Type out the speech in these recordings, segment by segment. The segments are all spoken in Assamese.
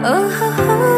oh. oh, oh.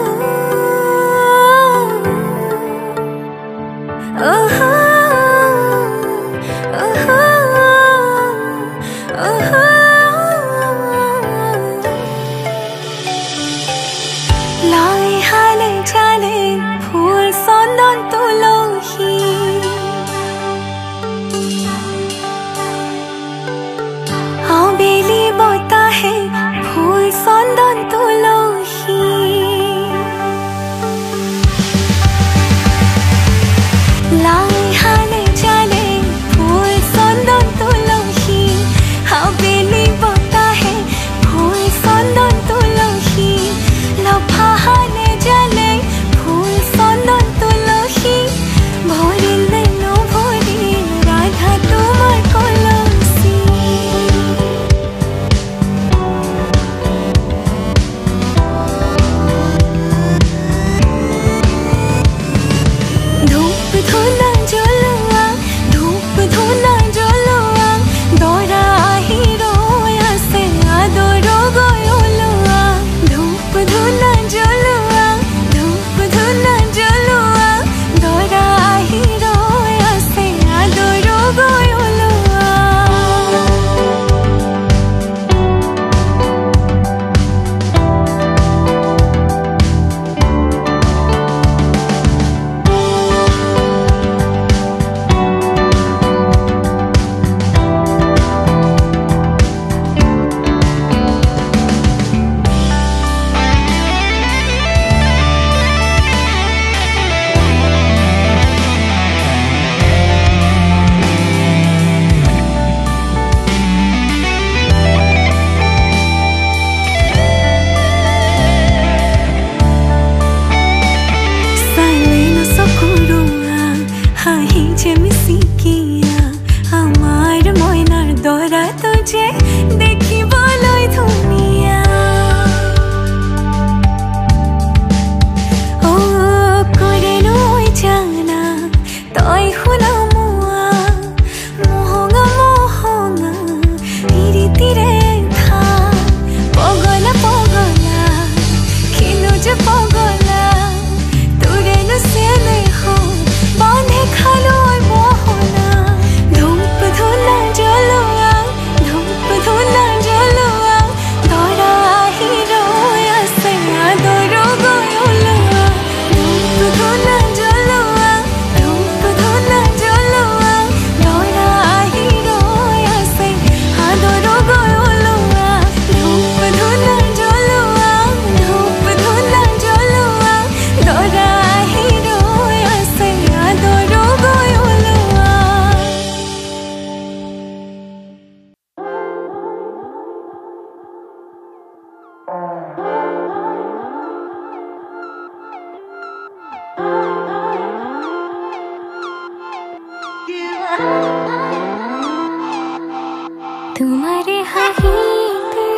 তোমার হাহিতে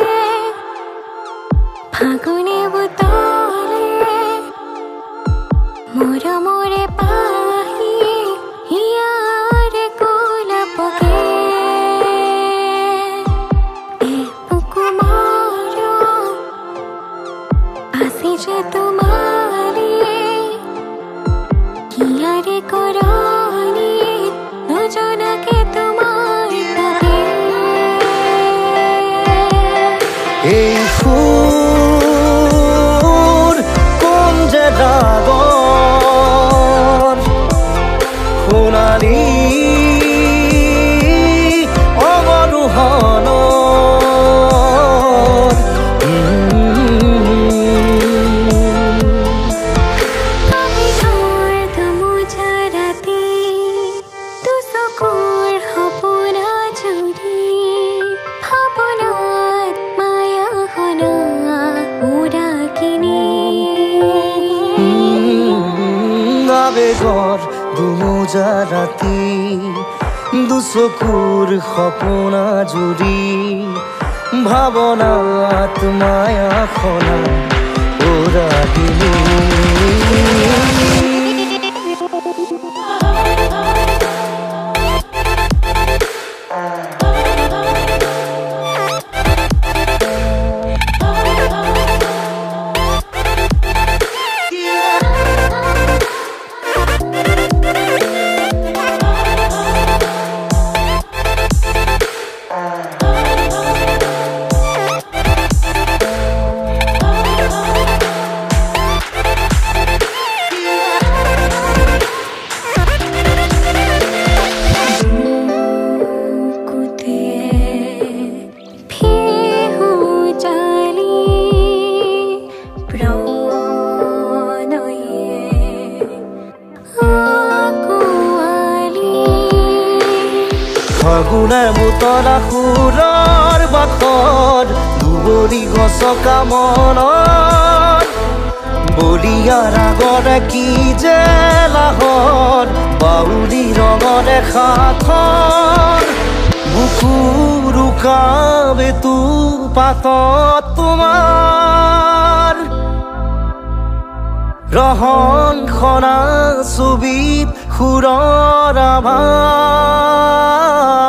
ফাগুনে বুতলে মোর মোরে পাহি হিয়ার কোলাপকে এ পুকুমার আসি যে তোমারে কিয়ারে করো day সপোনা জুৰি ভাৱনাত মায়া সনা ওৰা দিলোঁ শুনে মুতৰা সুৰৰ বাকত দুবৰি গছকা মনত বলিয়া ৰাগৰে কি যে লাহত বাউৰি ৰঙৰে সাথত বুকু ৰোকাবে তো পাতত তোমাৰ ৰহন খনা চুবিত সুৰৰ আভাৰ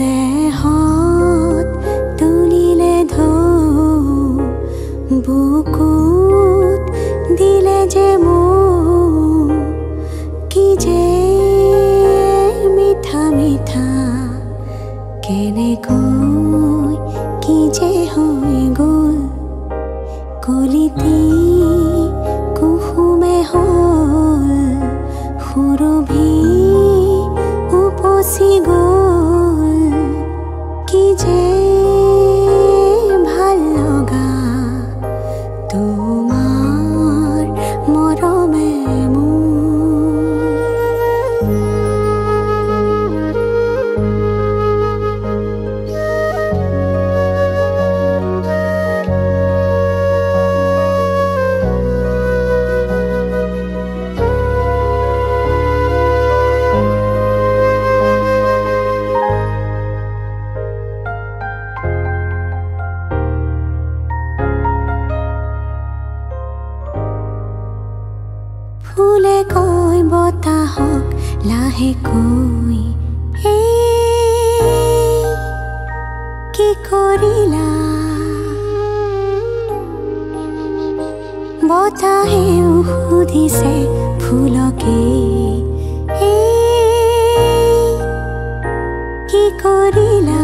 দেহত তুলিলে বুকুত দিলে যে মিঠা মিঠা কি যে হৈ গ'ল কলিতি কুহুমে হ'ল সুৰভি কৰিলা বতাহে সুধিছে ফুলকে কি কৰিলা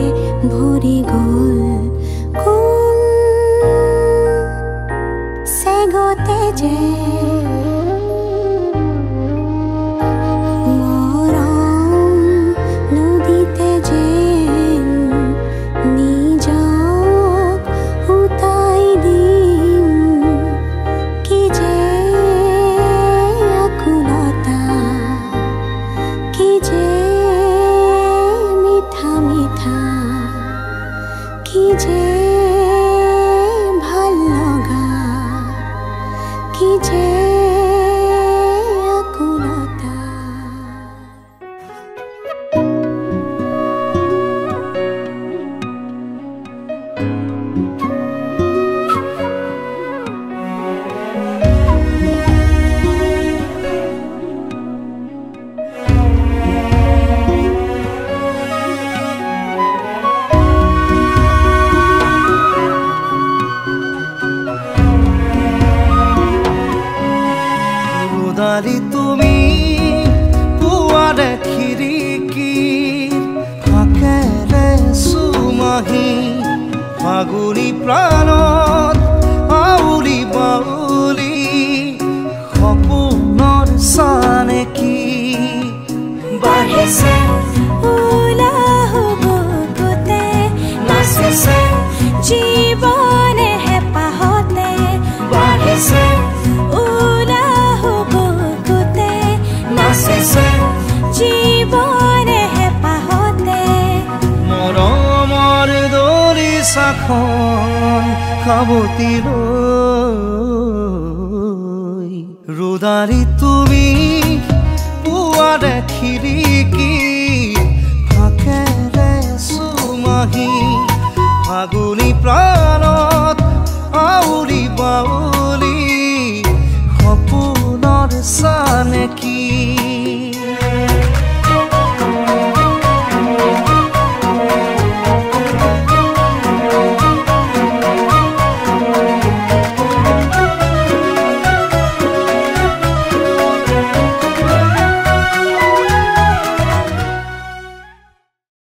버리고 ফাগুনি প্ৰাণত আউলি বাউলি সপোনৰ চানে কি বাঢ়িছে আকাশখন খাবতি লৈ ৰুদালি তুমি পুৱা দেখিলি কি ফাকেৰে চুমাহী ফাগুনি প্ৰাণ